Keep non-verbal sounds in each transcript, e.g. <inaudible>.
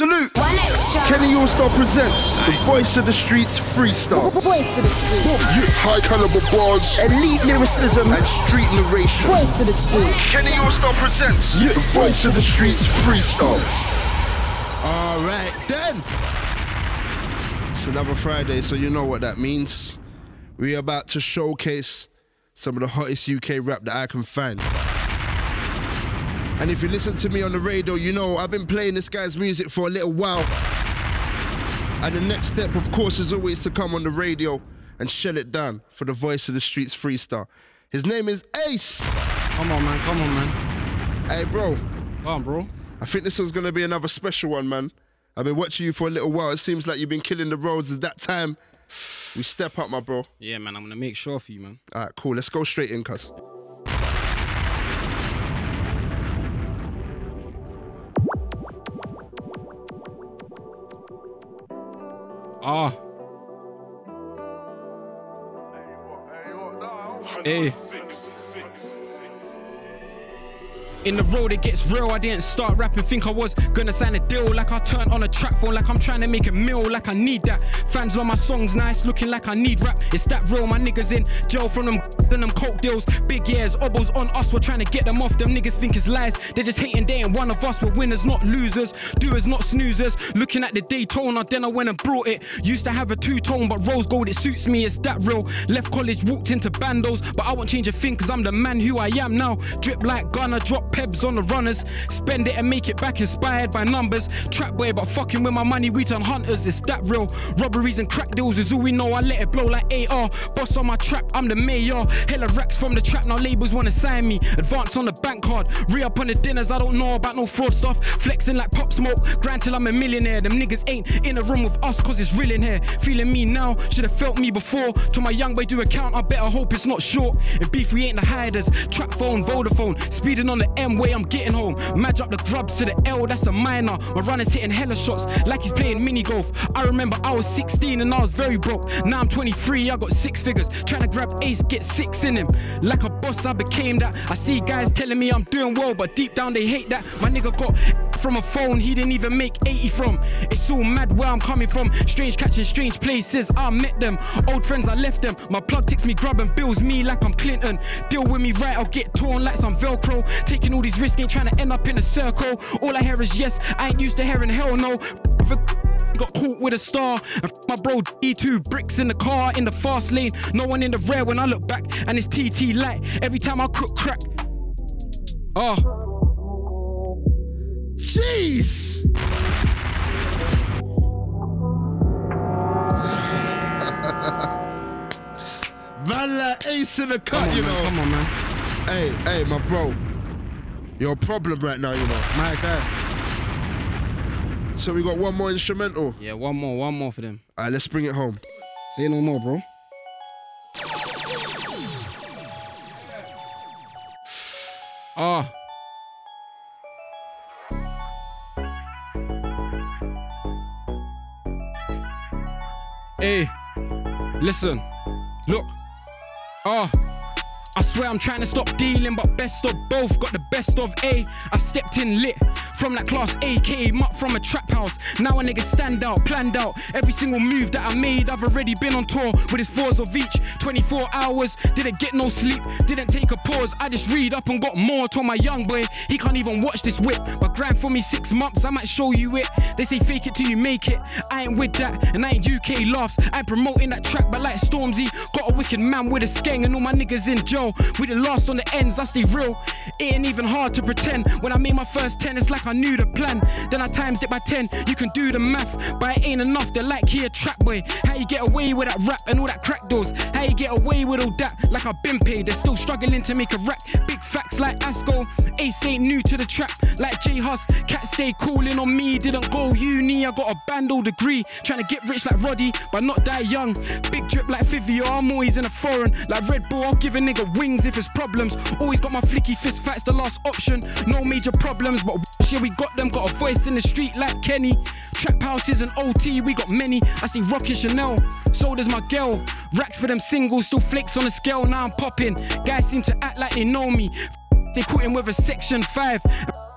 salute. 1Xtra. Kenny Allstar presents the Voice of the Streets freestyle. Voice of the street. High caliber bars, elite lyricism, and street narration. Voice of the street. Kenny Allstar presents the Voice of the Streets freestyle. All right, then. It's another Friday, so you know what that means. We're about to showcase some of the hottest UK rap that I can find. And if you listen to me on the radio, you know I've been playing this guy's music for a little while. And the next step, of course, is always to come on the radio and shell it down for the Voice of the Streets freestyle. His name is Ace. Come on, man. Come on, man. Hey, bro, Come on, bro. I think this was gonna be another special one, man. I've been watching you for a little while. It seems like you've been killing the roads. It's that time we step up, my bro. Yeah, man. I'm gonna make sure for you, man. All right, cool. Let's go straight in, cuz. Ah. Hey. In the road it gets real. I didn't start rapping, think I was gonna sign a deal. Like I turned on a track phone, like I'm trying to make a meal, like I need that. Fans love my songs, nice, looking like I need rap. It's that real, my niggas in jail from them <laughs> and them coke deals. Big years, obos on us, we're trying to get them off. Them niggas think it's lies. They're just hating, they ain't one of us. We're winners, not losers. Doers, not snoozers. Looking at the Daytona, then I went and brought it. Used to have a two tone, but rose gold, it suits me. It's that real. Left college, walked into bandos, but I won't change a thing, cause I'm the man who I am now. Drip like Gunna, drop pebs on the runners. Spend it and make it back, inspired by numbers. Trap boy, but fucking with my money, we turn hunters. It's that real. Robberies and crack deals is all we know. I let it blow like AR. Boss on my trap, I'm the mayor. Hella racks from the trap, now labels wanna sign me. Advance on the bank card. Re up on the dinners, I don't know about no fraud stuff. Flexing like Pop Smoke, grind till I'm a millionaire. Them niggas ain't in a room with us, cause it's real in here. Feeling me now, should've felt me before. To my young boy, do a count, I better hope it's not short. In beef, we ain't the hiders. Trap phone, Vodafone, speeding on the M way, I'm getting home. Match up the grubs to the L, that's a minor. My runner's hitting hella shots like he's playing mini golf. I remember I was 16 and I was very broke. Now I'm 23, I got six figures. Trying to grab ace, get six in him. Like a boss, I became that. I see guys telling me I'm doing well, but deep down they hate that. My nigga got from a phone he didn't even make 80 from. It's all mad where I'm coming from. Strange catching strange places. I met them. Old friends, I left them. My plug takes me grub and bills me like I'm Clinton. Deal with me right, I'll get torn like some Velcro. Taking all these risks, ain't trying to end up in a circle. All I hear is yes, I ain't used to hearing hell no. Got caught with a star and my bro D2 bricks in the car in the fast lane. No one in the rear when I look back and it's TT light. Every time I cook crack. Oh, Jeez! Man like Ace in the cut, on, you man, know. come on, man. Hey, hey, my bro. You're a problem right now, you know. My guy. So we got one more instrumental. Yeah, one more, one more for them. Alright, let's bring it home. Say no more, bro. Ah. Hey, listen, look, ah. I swear I'm trying to stop dealing, but best of both got the best of A. I stepped in lit from that class A, came from a trap house. Now a nigga stand out, planned out. Every single move that I made, I've already been on tour with his fours of each. 24 hours, didn't get no sleep, didn't take a pause. I just read up and got more. Told my young boy, he can't even watch this whip. But grind for me six months, I might show you it. They say fake it till you make it. I ain't with that, and I ain't UK laughs. I'm promoting that track, but like Stormzy, got a wicked man with a skeng and all my niggas in jail. We the last on the ends, I stay real. It ain't even hard to pretend. When I made my first 10, it's like I knew the plan. Then I times it by 10. You can do the math, but it ain't enough. They're like, here, trap boy. How you get away with that rap and all that crack doors? How you get away with all that? Like I've been paid. They're still struggling to make a rap. Facts like Asco. Ace ain't new to the trap. Like J Hus. Cat stay calling on me. Didn't go uni. I got a bando degree. Trying to get rich like Roddy, but not die young. Big drip like Fivio. I'm always in a foreign. Like Red Bull, I'll give a nigga wings if it's problems. Always got my flicky fist fights, the last option. No major problems, but <laughs> shit, we got them. Got a voice in the street like Kenny. Trap houses and OT, we got many. I see rockin' Chanel, so does my girl. Racks for them singles, still flicks on the scale. Now I'm popping. Guys seem to act like they know me. They caught him with a section 5.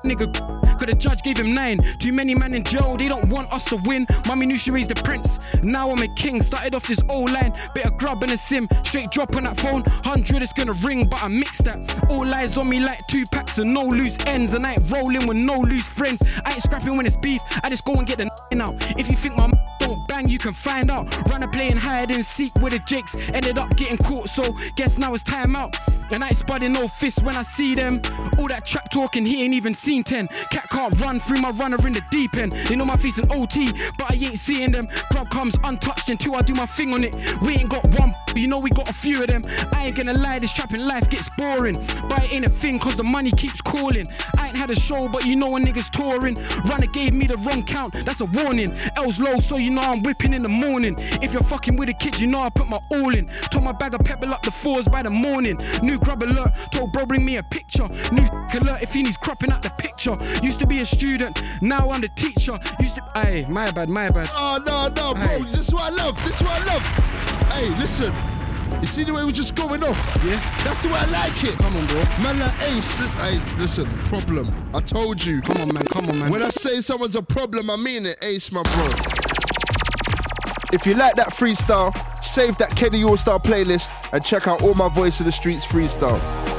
Nigga cause the judge gave him nine. Too many men in jail, they don't want us to win. Mummy knew she raised the prince. Now I'm a king. Started off this old line, bit of grub and a sim. Straight drop on that phone, 100 is gonna ring, but I mixed that. All lies on me like 2Pac's and no loose ends. And I ain't rolling with no loose friends. I ain't scrapping when it's beef, I just go and get the out. If you think my you can find out. Runner playing hide and seek with the jakes, ended up getting caught, so guess now it's time out. And I ain't spudding no fists when I see them. All that trap talking, he ain't even seen 10. Cat can't run through my runner in the deep end. They know my face an OT, but I ain't seeing them. Grub comes untouched until I do my thing on it. We ain't got one, you know we got a few of them. I ain't gonna lie, this trapping life gets boring. But it ain't a thing, cause the money keeps calling. I ain't had a show, but you know a nigga's touring. Runner gave me the wrong count, that's a warning. L's low, so you know I'm whipping in the morning. If you're fucking with a kid, you know I put my all in. Told my bag of pebble up the fours by the morning. New grub alert, told bro bring me a picture. New alert if he needs cropping out the picture. Used to be a student, now I'm the teacher. Used to, hey, my bad, my bad. Oh no, no, bro, Aye. this is what I love. This is what I love. Hey, listen. You see the way we're just going off? Yeah. That's the way I like it. Come on, bro. Man like Ace, this hey, listen, problem. I told you. Come on, man, come on, man. When I say someone's a problem, I mean it, Ace, my bro. If you like that freestyle, save that Kenny Allstar playlist and check out all my Voice of the Streets freestyles.